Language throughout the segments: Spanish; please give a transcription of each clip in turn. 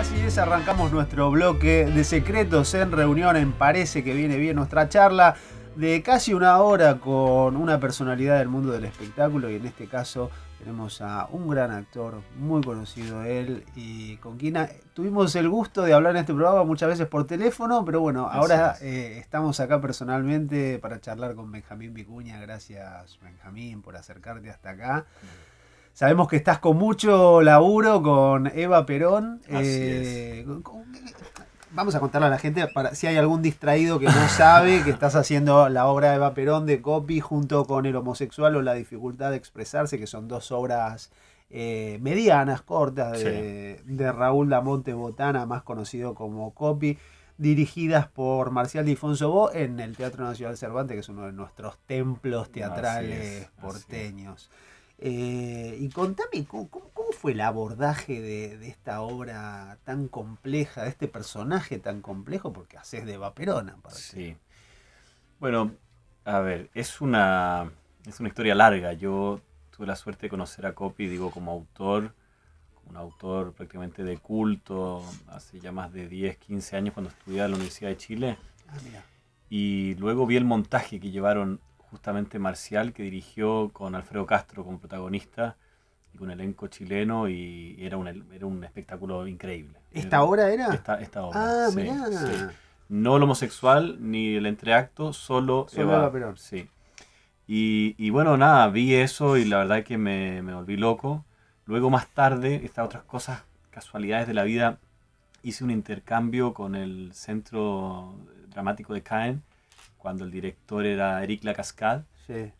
Así es, arrancamos nuestro bloque de secretos en reunión en Parece que viene bien nuestra charla de casi una hora con una personalidad del mundo del espectáculo y en este caso tenemos a un gran actor, muy conocido él y con quien tuvimos el gusto de hablar en este programa muchas veces por teléfono, pero bueno, ahora eh, estamos acá personalmente para charlar con Benjamín Vicuña. Gracias Benjamín por acercarte hasta acá. Sabemos que estás con mucho laburo con Eva Perón. Eh, vamos a contarle a la gente para si hay algún distraído que no sabe que estás haciendo la obra de Eva Perón de Copy junto con El homosexual o la dificultad de expresarse, que son dos obras eh, medianas, cortas, de, de, Raúl Damonte Botana, más conocido como Copy, dirigidas por Marcial Difonso Bo en el Teatro Nacional Cervantes, que es uno de nuestros templos teatrales porteños. Eh, y contame, ¿cómo, fue el abordaje de, esta obra tan compleja, de este personaje tan complejo? Porque haces de Vaperona. Sí. Bueno, a ver, es una, es una historia larga. Yo tuve la suerte de conocer a Copy, digo, como autor, como un autor prácticamente de culto, hace ya más de 10, 15 años cuando estudiaba en la Universidad de Chile. Ah, y luego vi el montaje que llevaron justamente Marcial, que dirigió con Alfredo Castro como protagonista y con elenco chileno y era un, era un espectáculo increíble. ¿Esta obra era? Esta, obra. Ah, sí, No el homosexual ni el entreacto, solo, solo Eva. Sí. Y, y, bueno, nada, vi eso y la verdad que me, me volví loco. Luego más tarde, estas otras cosas, casualidades de la vida, hice un intercambio con el Centro Dramático de Caen cuando el director era Eric Lacascade,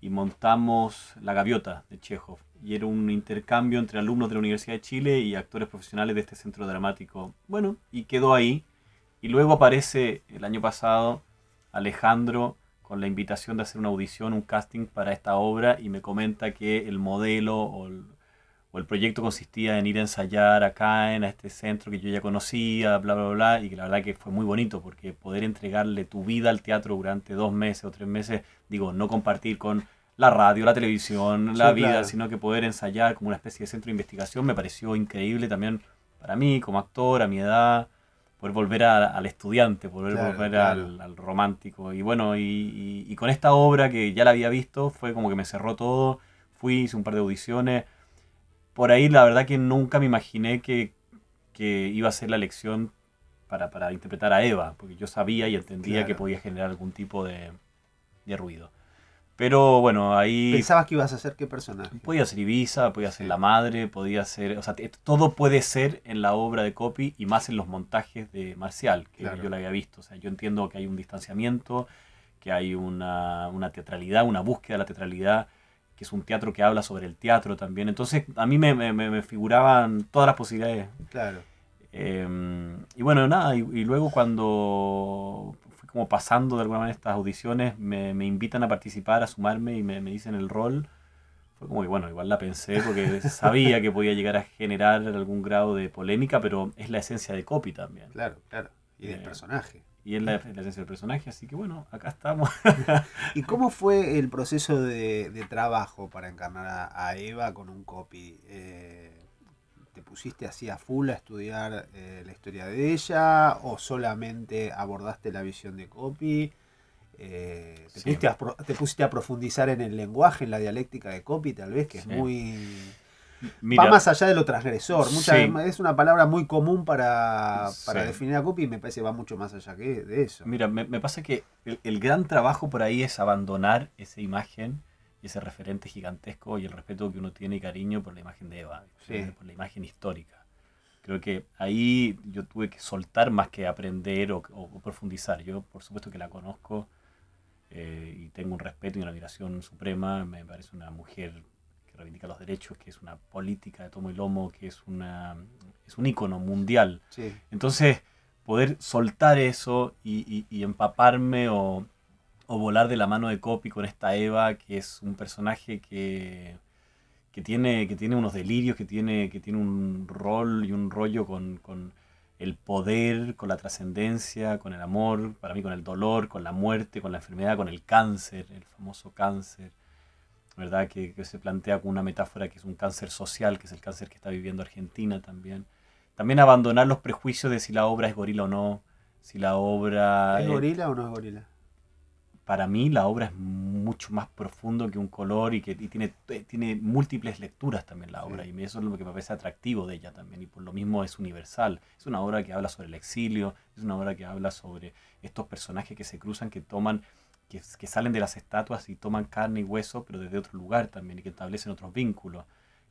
y montamos La Gaviota de Chekhov. Y era un intercambio entre alumnos de la Universidad de Chile y actores profesionales de este centro dramático. Bueno, y quedó ahí. Y luego aparece el año pasado Alejandro con la invitación de hacer una audición, un casting para esta obra y me comenta que el modelo o el, o el proyecto consistía en ir a ensayar acá en este centro que yo ya conocía, bla, bla, bla, y que la verdad que fue muy bonito porque poder entregarle tu vida al teatro durante dos meses o tres meses, digo, no compartir con la radio, la televisión, la vida, sino que poder ensayar como una especie de centro de investigación me pareció increíble también para mí como actor, a mi edad, poder volver al estudiante, poder volver Al, romántico. Y bueno, y, y con esta obra que ya la había visto, fue como que me cerró todo, fui, hice un par de audiciones por ahí la verdad que nunca me imaginé que, iba a ser la elección para, interpretar a Eva, porque yo sabía y entendía que podía generar algún tipo de, ruido. Pero bueno, ahí... ¿Pensabas que ibas a ser qué personaje? Podía ser Ibiza, podía ser la madre, podía ser... O sea, todo puede ser en la obra de Copy y más en los montajes de Marcial, que yo la había visto. O sea, yo entiendo que hay un distanciamiento, que hay una, una teatralidad, una búsqueda de la teatralidad que es un teatro que habla sobre el teatro también. Entonces a mí me, figuraban todas las posibilidades. Claro. Em, y bueno, nada, y, luego cuando fui como pasando de alguna manera estas audiciones, me, invitan a participar, a sumarme y me, dicen el rol. Fue como que, bueno, igual la pensé porque sabía que podía llegar a generar algún grado de polémica, pero es la esencia de Copy también. Claro, claro. Y del eh, personaje y es la, esencia del personaje, así que bueno, acá estamos. ¿Y cómo fue el proceso de, trabajo para encarnar a, Eva con un copy? Eh, ¿Te pusiste así a full a estudiar eh, la historia de ella o solamente abordaste la visión de copy? Eh, te, pusiste a, te, pusiste a, profundizar en el lenguaje, en la dialéctica de copy, tal vez, que es muy va más allá de lo transgresor. Mucha, Es una palabra muy común para, definir a copy y me parece que va mucho más allá que de eso. Mira, me, pasa que el, gran trabajo por ahí es abandonar esa imagen y ese referente gigantesco y el respeto que uno tiene y cariño por la imagen de Eva, por la imagen histórica. Creo que ahí yo tuve que soltar más que aprender o, profundizar. Yo, por supuesto que la conozco eh, y tengo un respeto y una admiración suprema. Me parece una mujer reivindica los derechos, que es una política de tomo y lomo, que es, una, es un ícono mundial. Entonces, poder soltar eso y, empaparme o, volar de la mano de Copy con esta Eva, que es un personaje que, que, tiene, que tiene unos delirios, que tiene, que tiene un rol y un rollo con, con el poder, con la trascendencia, con el amor, para mí con el dolor, con la muerte, con la enfermedad, con el cáncer, el famoso cáncer. ¿Verdad? Que, se plantea con una metáfora que es un cáncer social, que es el cáncer que está viviendo Argentina también. también abandonar los prejuicios de si la obra es gorila o no, si la obra... ¿Es gorila o no es gorila? Para mí la obra es mucho más profundo que un color y que tiene, tiene múltiples lecturas también la obra. Y eso es lo que me parece atractivo de ella también. Y por lo mismo es universal. Es una obra que habla sobre el exilio, es una obra que habla sobre estos personajes que se cruzan, que toman que, que, salen de las estatuas y toman carne y hueso, pero desde otro lugar también, y que establecen otros vínculos.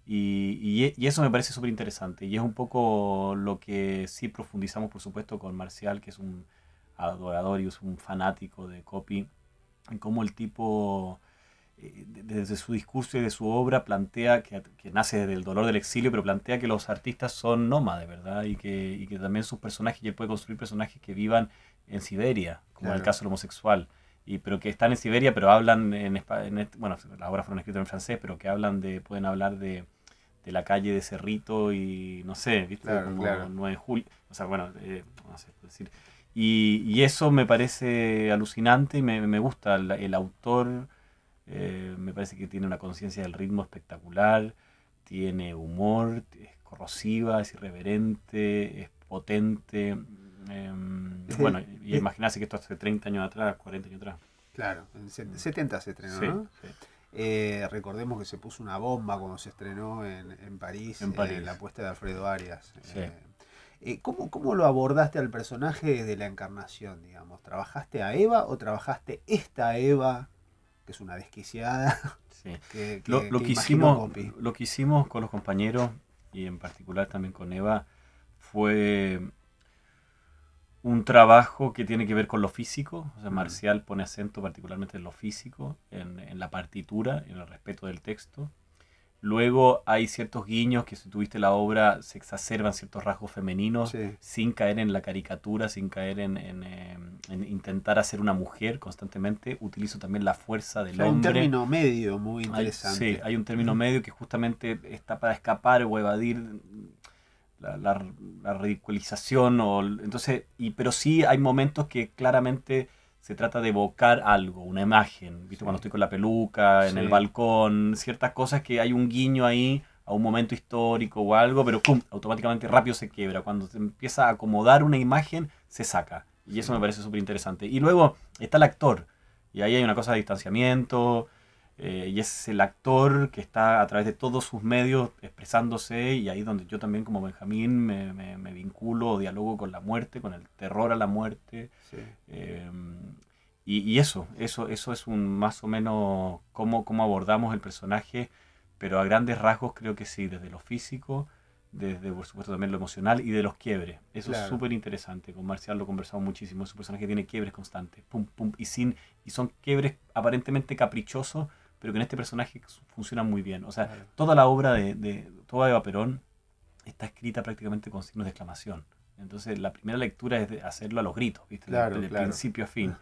Y, y, eso me parece súper interesante. Y es un poco lo que sí profundizamos, por supuesto, con Marcial, que es un adorador y es un fanático de Copy, en cómo el tipo, eh, desde su discurso y de su obra, plantea que, que, nace del dolor del exilio, pero plantea que los artistas son nómades, ¿verdad? Y que, y que también sus personajes, y él puede construir personajes que vivan en Siberia, como en el caso del homosexual y, pero que están en Siberia, pero hablan en, en bueno, las obras fueron escritas en francés, pero que hablan de, pueden hablar de, de la calle de Cerrito y no sé, ¿viste? Como 9 de julio, o sea, bueno, eh, no sé, decir. Y, y, eso me parece alucinante y me, me gusta. El, el autor eh, me parece que tiene una conciencia del ritmo espectacular, tiene humor, es corrosiva, es irreverente, es potente. Em, bueno, y imaginarse que esto hace 30 años atrás, 40 años atrás. Claro, en 70 se estrenó, ¿no? Eh, recordemos que se puso una bomba cuando se estrenó en, en París, en eh, la apuesta de Alfredo Arias. Eh, ¿cómo, ¿Cómo lo abordaste al personaje desde la encarnación, digamos? ¿Trabajaste a Eva o trabajaste esta Eva, que es una desquiciada? Sí. lo, que hicimos, lo que hicimos con los compañeros, y en particular también con Eva, fue un trabajo que tiene que ver con lo físico, o sea, Marcial pone acento particularmente en lo físico, en, la partitura, en el respeto del texto. Luego hay ciertos guiños que si tuviste la obra se exacerban ciertos rasgos femeninos sin caer en la caricatura, sin caer en, em, intentar hacer una mujer constantemente. Utilizo también la fuerza del hombre. Hay un término medio muy interesante. sí, hay un término medio que justamente está para escapar o evadir la, la, ridiculización, o, entonces, y, pero sí hay momentos que claramente se trata de evocar algo, una imagen, ¿viste? Cuando estoy con la peluca, en el balcón, ciertas cosas que hay un guiño ahí a un momento histórico o algo, pero ¡pum! automáticamente rápido se quiebra. Cuando se empieza a acomodar una imagen, se saca. Y eso me parece súper interesante. Y luego está el actor. Y ahí hay una cosa de distanciamiento, eh, y es el actor que está a través de todos sus medios expresándose y ahí donde yo también como Benjamín me, me, vinculo o dialogo con la muerte, con el terror a la muerte. Eh, y, eso, eso, eso es un más o menos cómo, cómo abordamos el personaje, pero a grandes rasgos creo que sí, desde lo físico, desde por supuesto también lo emocional y de los quiebres. Eso es súper interesante. Con Marcial lo conversamos muchísimo. Es un personaje que tiene quiebres constantes, pum, pum, y, sin, y son quiebres aparentemente caprichosos, pero que en este personaje funciona muy bien. O sea, toda la obra de, de toda Eva Perón está escrita prácticamente con signos de exclamación. Entonces, la primera lectura es de hacerlo a los gritos, ¿viste? Desde de principio a fin.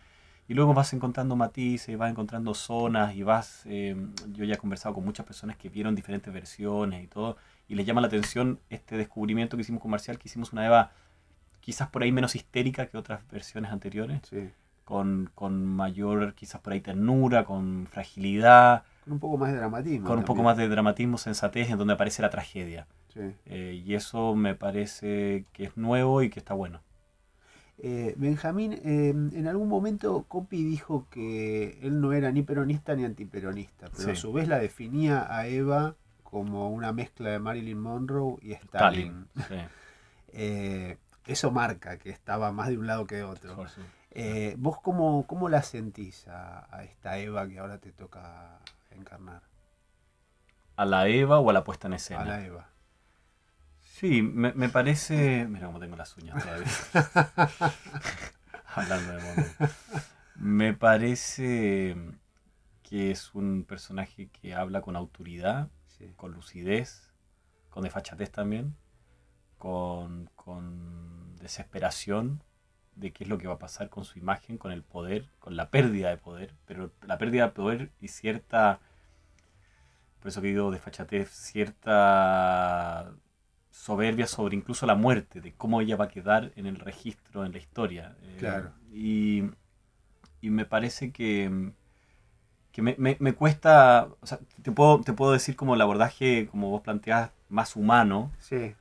Y luego vas encontrando matices, vas encontrando zonas y vas... Eh, yo ya he conversado con muchas personas que vieron diferentes versiones y todo, y les llama la atención este descubrimiento que hicimos con Marcial, que hicimos una Eva quizás por ahí menos histérica que otras versiones anteriores. Sí con, con, mayor, quizás por ahí, ternura, con fragilidad. Con un poco más de dramatismo. Con un poco más de dramatismo, sensatez, en donde aparece la tragedia. Eh, y eso me parece que es nuevo y que está bueno. Eh, Benjamín, eh, en algún momento Copy dijo que él no era ni peronista ni antiperonista, pero a su vez la definía a Eva como una mezcla de Marilyn Monroe y Stalin. eso marca que estaba más de un lado que de otro. Eh, ¿Vos cómo, cómo, la sentís a, esta Eva que ahora te toca encarnar? ¿A la Eva o a la puesta en escena? A la Eva. Sí, me, me parece. Mira cómo tengo las uñas todavía. Hablando de mono. Me parece que es un personaje que habla con autoridad, con lucidez, con desfachatez también, con, con desesperación, de qué es lo que va a pasar con su imagen, con el poder, con la pérdida de poder, pero la pérdida de poder y cierta, por eso que digo desfachatez, cierta soberbia sobre incluso la muerte, de cómo ella va a quedar en el registro, en la historia. Eh, claro. y, y, me parece que, que me, me, cuesta, te puedo, te puedo decir como el abordaje, como vos planteás, más humano. Sí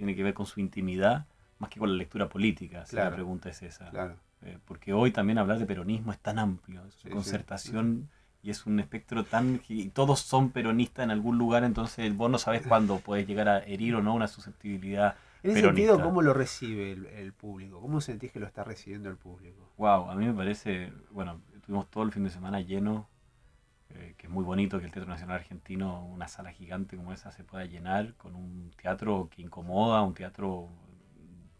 tiene que ver con su intimidad más que con la lectura política, si la pregunta es esa. Eh, porque hoy también hablar de peronismo es tan amplio, es una concertación y es un espectro tan... y todos son peronistas en algún lugar, entonces vos no sabes cuándo puedes llegar a herir o no una susceptibilidad. En ese sentido, ¿cómo lo recibe el, público? ¿Cómo sentís que lo está recibiendo el público? Wow, a mí me parece, bueno, tuvimos todo el fin de semana lleno, eh, que es muy bonito que el Teatro Nacional Argentino, una sala gigante como esa, se pueda llenar con un teatro que incomoda, un teatro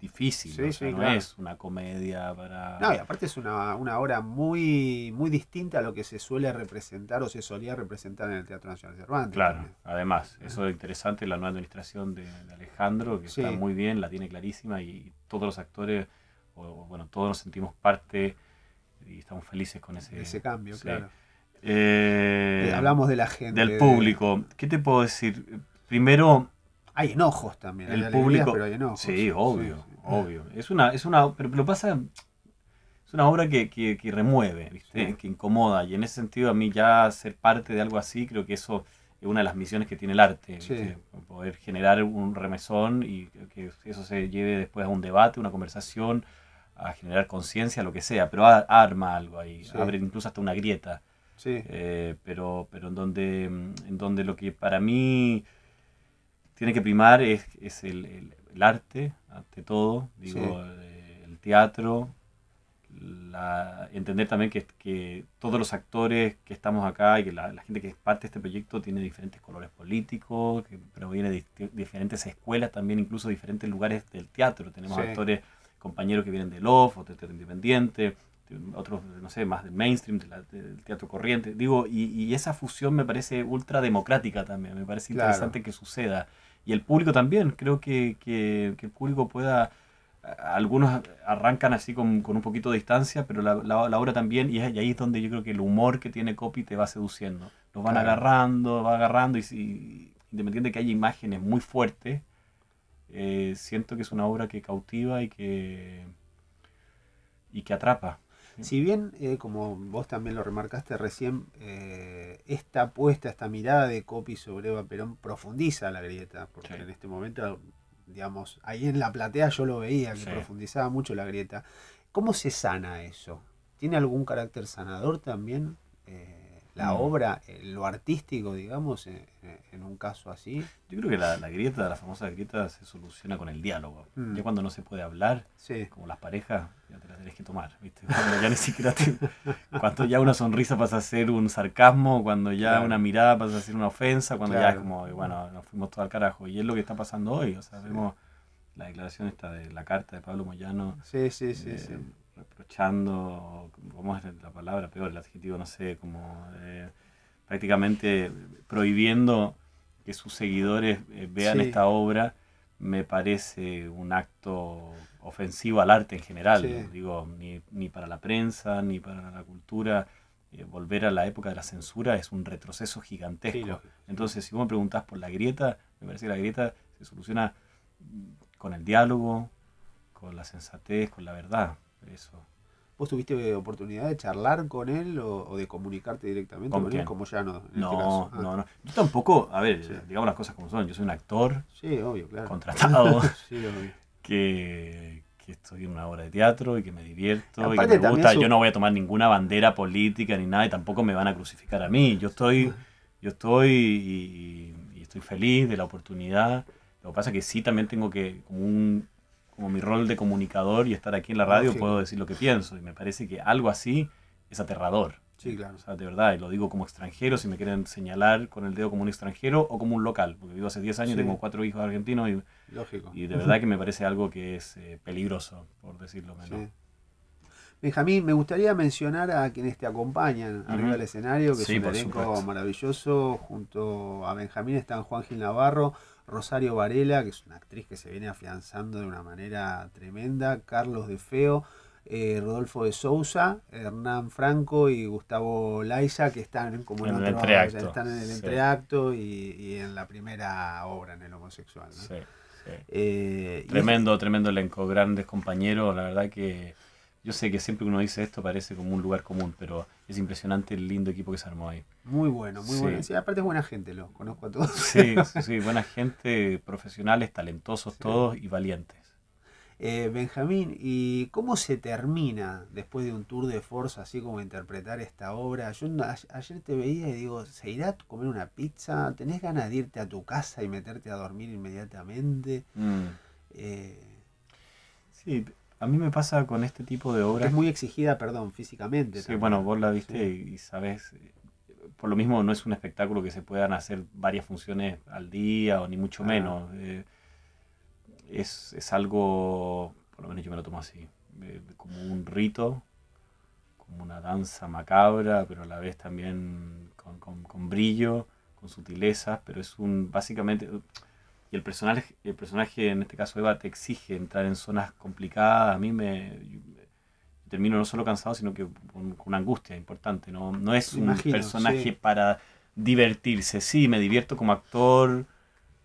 difícil, no es una comedia para... No, y aparte es una, una, obra muy, muy distinta a lo que se suele representar o se solía representar en el Teatro Nacional de Cervantes. Claro, además, eso es interesante, la nueva administración de, Alejandro, que está muy bien, la tiene clarísima y todos los actores, o, bueno, todos nos sentimos parte y estamos felices con ese, ese cambio, claro. Eh, eh, hablamos de la gente. Del público. ¿Qué te puedo decir? Primero... Hay enojos también. El público... pero hay enojos. Sí, obvio obvio. Es una, es una, pero lo pasa, es una obra que, que, remueve, ¿viste? que incomoda. Y en ese sentido a mí ya ser parte de algo así, creo que eso es una de las misiones que tiene el arte. Poder generar un remesón y que eso se lleve después a un debate, una conversación, a generar conciencia, lo que sea. Pero arma algo ahí, abre incluso hasta una grieta. Eh, pero, pero en donde, en donde lo que para mí tiene que primar es, es el, el arte, ante todo, digo, eh, el teatro, entender también que, que, todos los actores que estamos acá y que la, gente que es parte de este proyecto tiene diferentes colores políticos, que proviene de diferentes escuelas, también incluso diferentes lugares del teatro. Tenemos actores, compañeros que vienen del OFF o del teatro independiente, otros, no sé, más del mainstream, del teatro corriente. Digo, y, esa fusión me parece ultra democrática también, me parece interesante que suceda y el público también. Creo que, que, el público pueda... Algunos arrancan así con, con un poquito de distancia, pero la, la, obra también, y, ahí es donde yo creo que el humor que tiene Copy te va seduciendo. Los van agarrando, va agarrando, y, si, independiente de que haya imágenes muy fuertes, eh, siento que es una obra que cautiva y que, y que atrapa. Si bien, eh, como vos también lo remarcaste recién, eh, esta apuesta, esta mirada de Copy sobre Eva Perón profundiza la grieta, porque en este momento, digamos, ahí en la platea yo lo veía, que profundizaba mucho la grieta. ¿Cómo se sana eso? ¿Tiene algún carácter sanador también? Eh, la obra, eh, lo artístico, digamos, en, un caso así. Yo creo que la, grieta, la famosa grieta, se soluciona con el diálogo. Mm. Ya cuando no se puede hablar, como las parejas, ya te las tenés que tomar, ¿viste? Cuando ya ni siquiera Cuando ya una sonrisa pasa a ser un sarcasmo, cuando ya una mirada pasa a ser una ofensa, cuando ya es como, bueno, nos fuimos todo al carajo. Y es lo que está pasando hoy, o sea, vemos la declaración esta de la carta de Pablo Moyano. Sí, sí, sí, sí reprochando, ¿cómo es la palabra? Peor, el adjetivo, no sé, como eh, prácticamente prohibiendo que sus seguidores eh, vean esta obra, me parece un acto ofensivo al arte en general. Digo, ni, ni, para la prensa, ni para la cultura. Eh, volver a la época de la censura es un retroceso gigantesco. Entonces, si vos me preguntás por la grieta, me parece que la grieta se soluciona con el diálogo, con la sensatez, con la verdad. Eso. ¿Vos tuviste oportunidad de charlar con él o, de comunicarte directamente con, él? Como ya no. Este no, ah. no, no. Yo tampoco, a ver, digamos las cosas como son. Yo soy un actor. Sí, obvio, claro. Contratado. sí, obvio. Que, que, estoy en una obra de teatro y que me divierto y que me gusta. Yo no voy a tomar ninguna bandera política ni nada y tampoco me van a crucificar a mí. Yo estoy, yo estoy y, y estoy feliz de la oportunidad. Lo que pasa es que sí también tengo que, como un como mi rol de comunicador y estar aquí en la radio, puedo decir lo que pienso. Y me parece que algo así es aterrador. Sí, claro. O sea, de verdad, y lo digo como extranjero, si me quieren señalar con el dedo como un extranjero o como un local, porque vivo hace 10 años, tengo cuatro hijos argentinos y, Lógico. y de verdad que me parece algo que es eh, peligroso, por decirlo menos. Benjamín, me gustaría mencionar a quienes te acompañan arriba del escenario, que es un elenco maravilloso. Junto a Benjamín están Juan Gil Navarro, Rosario Varela, que es una actriz que se viene afianzando de una manera tremenda, Carlos de Feo, eh, Rodolfo de Sousa, Hernán Franco y Gustavo Laiza, que están como en, el entreacto, están en el entreacto y, en la primera obra en el homosexual. Eh, tremendo, tremendo elenco, grandes compañeros, la verdad que yo sé que siempre que uno dice esto parece como un lugar común, pero es impresionante el lindo equipo que se armó ahí. Muy bueno, muy bueno. Sí, aparte es buena gente, lo conozco a todos. Sí, sí, buena gente, profesionales, talentosos todos y valientes. Eh, Benjamín, ¿y cómo se termina después de un tour de force así como interpretar esta obra? Yo ayer te veía y digo, ¿se irá a comer una pizza? ¿Tenés ganas de irte a tu casa y meterte a dormir inmediatamente? Mm. Eh, sí, a mí me pasa con este tipo de obras. Es muy exigida, perdón, físicamente. Sí, bueno, vos la viste y, sabes, por lo mismo no es un espectáculo que se puedan hacer varias funciones al día o ni mucho menos. Eh, es, es, algo, por lo menos yo me lo tomo así, como un rito, como una danza macabra, pero a la vez también con, con, con brillo, con sutileza, pero es un, básicamente y el personaje, el personaje, en este caso Eva, te exige entrar en zonas complicadas. A mí me termino no solo cansado, sino que con, una angustia importante. No, no es un personaje para divertirse. Sí, me divierto como actor,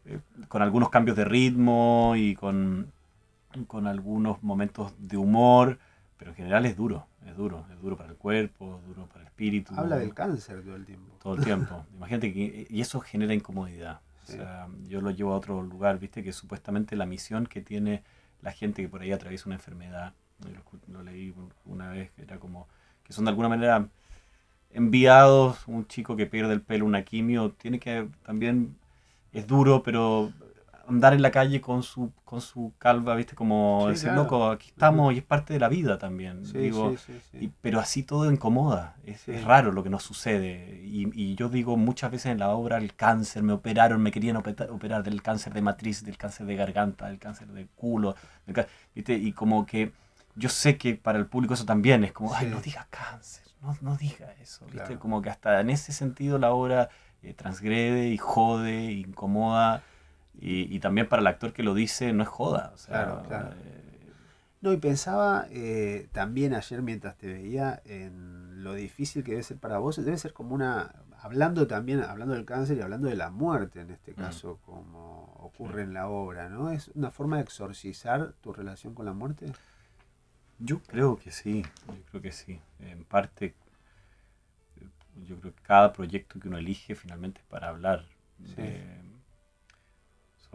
eh, con algunos cambios de ritmo y con, con algunos momentos de humor, pero en general es duro, es duro, es duro para el cuerpo, es duro para el espíritu. Habla del cáncer todo el tiempo. Todo el tiempo. Imagínate que y eso genera incomodidad yo lo llevo a otro lugar, viste, que supuestamente la misión que tiene la gente que por ahí atraviesa una enfermedad, lo, leí una vez, que era como que son de alguna manera enviados, un chico que pierde el pelo, una quimio, tiene que también, es duro, pero andar en la calle con su, con su calva, ¿viste? Como decir, loco, aquí estamos y es parte de la vida también. digo, pero así todo incomoda. Es, raro lo que nos sucede. Y, yo digo muchas veces en la obra el cáncer, me operaron, me querían operar del cáncer de matriz, del cáncer de garganta, del cáncer de culo. ¿viste? Y como que yo sé que para el público eso también es como, ay, no diga cáncer, no, no diga eso. ¿viste? Como que hasta en ese sentido la obra eh, transgrede y jode, incomoda. Y, también para el actor que lo dice, no es joda. claro, claro. Eh, no, y pensaba eh, también ayer mientras te veía en lo difícil que debe ser para vos. Debe ser como una. Hablando también, hablando del cáncer y hablando de la muerte en este mm. caso, como ocurre en la obra, ¿no? ¿Es una forma de exorcizar tu relación con la muerte? Yo creo que sí, yo creo que sí. En parte, yo creo que cada proyecto que uno elige finalmente es para hablar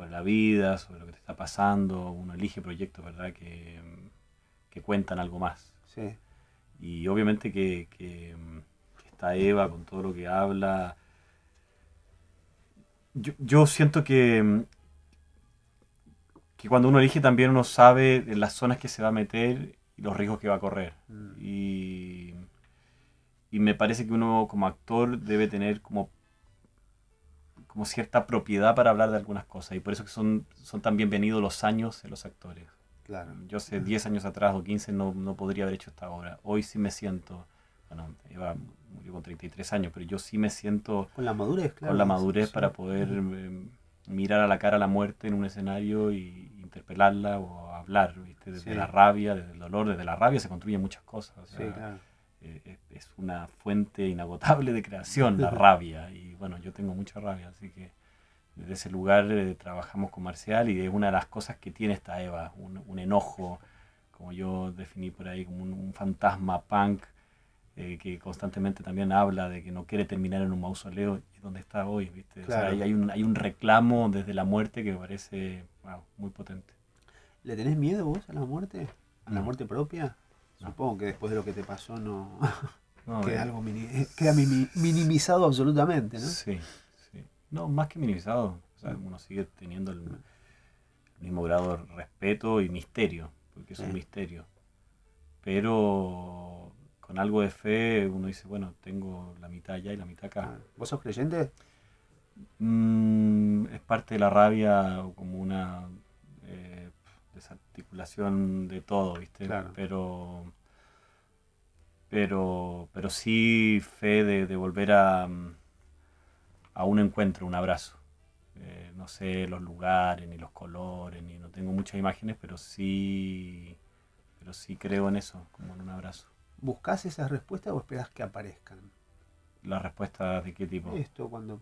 sobre la vida, sobre lo que te está pasando. Uno elige proyectos, ¿verdad?, que, cuentan algo más. Sí. Y obviamente que, está Eva con todo lo que habla. Yo, siento que, que cuando uno elige también uno sabe las zonas que se va a meter y los riesgos que va a correr. Mm. Y, y me parece que uno como actor debe tener como como cierta propiedad para hablar de algunas cosas y por eso que son, son tan bienvenidos los años en los actores. Claro. Yo hace 10 años atrás o 15 no, no, podría haber hecho esta obra. Hoy sí me siento, bueno, Eva murió con 33 años, pero yo sí me siento... Con la madurez, claro. Con la madurez para poder eh, mirar a la cara a la muerte en un escenario y interpelarla o hablar, ¿viste? Desde la rabia, desde el dolor, desde la rabia se construyen muchas cosas. sí, claro. Eh, es una fuente inagotable de creación, la rabia. Y bueno, yo tengo mucha rabia, así que desde ese lugar eh, trabajamos con Marcial y es una de las cosas que tiene esta Eva, un, enojo, como yo definí por ahí, como un, fantasma punk. Eh, que constantemente también habla de que no quiere terminar en un mausoleo y donde está hoy, ¿viste? hay, un, hay un reclamo desde la muerte que me parece muy potente. ¿Le tenés miedo vos a la muerte? ¿A la muerte propia? Supongo que después de lo que te pasó no, queda, eh. algo queda minimizado absolutamente, ¿no? Sí, sí. No, más que minimizado. uno sigue teniendo el, mismo grado de respeto y misterio, porque es un misterio. Pero con algo de fe uno dice, bueno, tengo la mitad allá y la mitad acá. ¿Vos sos creyente? Mm, es parte de la rabia como una desarticulación de todo, ¿viste? Pero, pero, pero sí fe de, volver a, a un encuentro, un abrazo. Eh, no sé los lugares, ni los colores, ni no tengo muchas imágenes, pero sí, pero sí creo en eso, como en un abrazo. ¿Buscas esas respuestas o esperas que aparezcan? ¿Las respuestas de qué tipo? Esto, cuando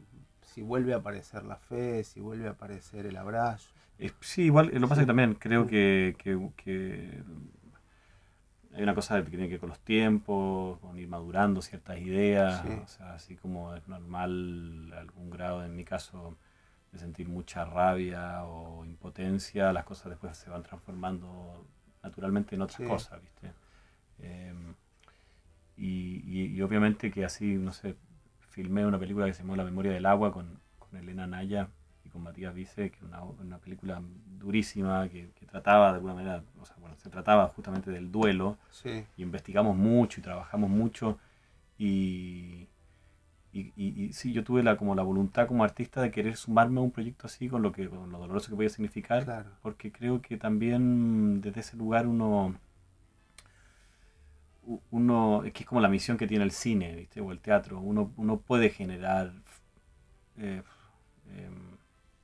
si vuelve a aparecer la fe, si vuelve a aparecer el abrazo. Sí, igual, lo que pasa es que también creo que, hay una cosa que tiene que ver con los tiempos, con ir madurando ciertas ideas, Sí. o sea, así como es normal algún grado, en mi caso, de sentir mucha rabia o impotencia, las cosas después se van transformando naturalmente en otras Sí. cosas, ¿viste? Em, y, y- y obviamente que así, no sé, filmé una película que se llamó La memoria del agua con, con Elena Naya y con Matías Vice, que es una, una película durísima que, que trataba de alguna manera, o sea, bueno, se trataba justamente del duelo Sí, y investigamos mucho y trabajamos mucho y, y, y- y sí, yo tuve la, como la voluntad como artista de querer sumarme a un proyecto así con lo, que, con lo doloroso que podía significar claro. porque creo que también desde ese lugar uno uno es que es como la misión que tiene el cine ¿viste? o el teatro uno, uno puede generar eh, em,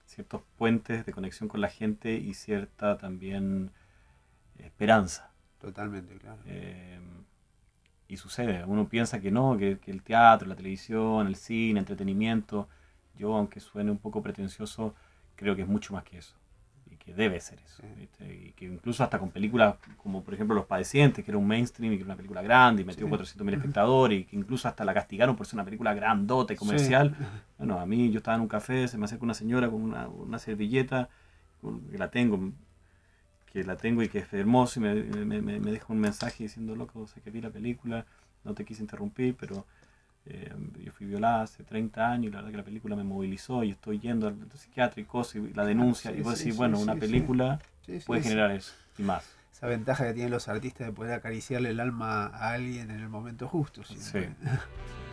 ciertos puentes de conexión con la gente y cierta también esperanza Totalmente, claro. eh, y sucede, uno piensa que no, que, que el teatro, la televisión, el cine, entretenimiento, yo aunque suene un poco pretencioso, creo que es mucho más que eso. Que debe ser eso. ¿viste? Y que incluso hasta con películas como por ejemplo Los Padecientes, que era un mainstream y que era una película grande y metió Sí. 400.000 espectadores y que incluso hasta la castigaron por ser una película grandota y comercial. Bueno, a mí yo estaba en un café, se me acerca una señora con una, una servilleta, que la tengo, que la tengo y que es hermoso, y me, me, me- me deja un mensaje diciendo, loco, sé que vi la película, no te quise interrumpir, pero eh, yo fui violada hace 30 años y la verdad que la película me movilizó y estoy yendo al psiquiatra y la denuncia, Sí, y vos sí, decís, sí, bueno, una película puede generar eso y más. Esa ventaja que tienen los artistas de poder acariciarle el alma a alguien en el momento justo. Sí.